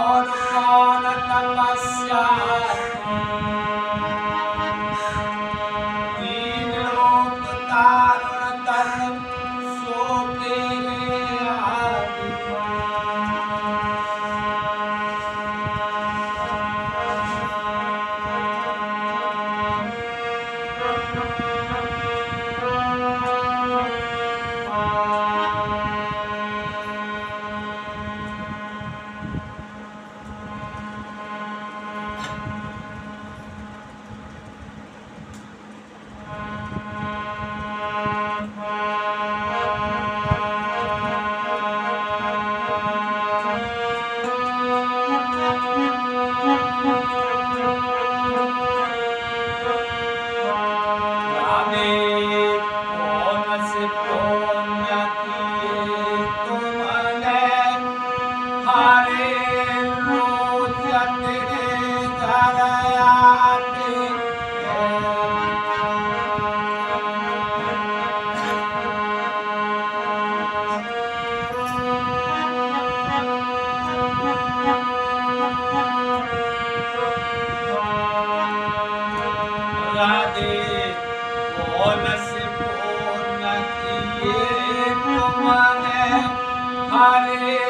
Om Shanti Namaskar Hare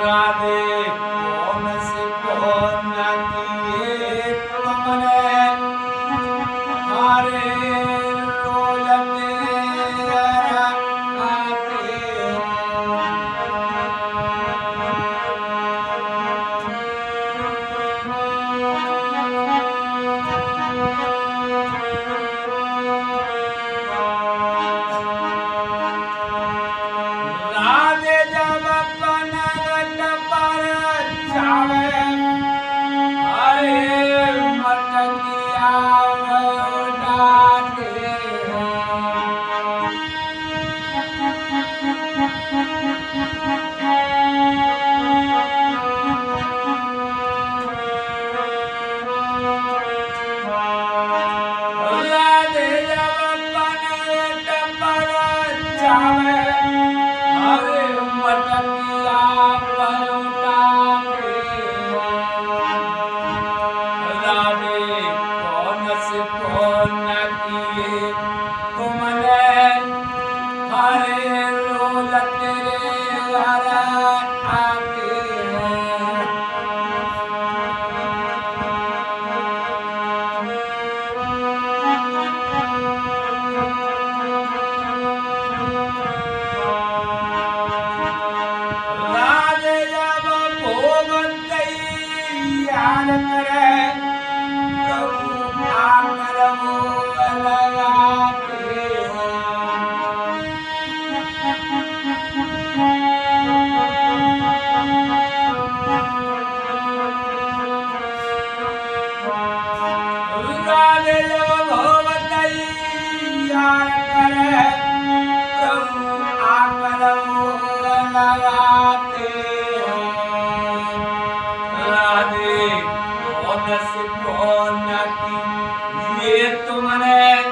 Radhe. ध्यान करे प्रभु आप करो अलग मन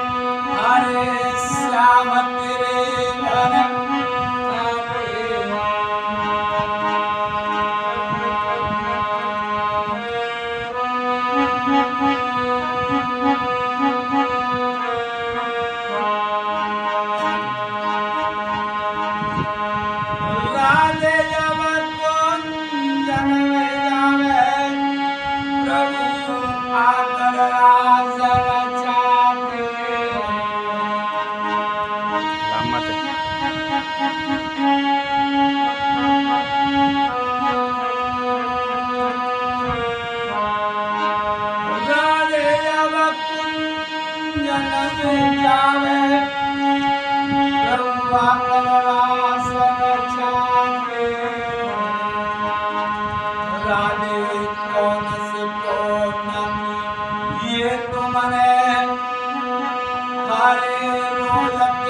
हरे श्याम तेरे Hare Hare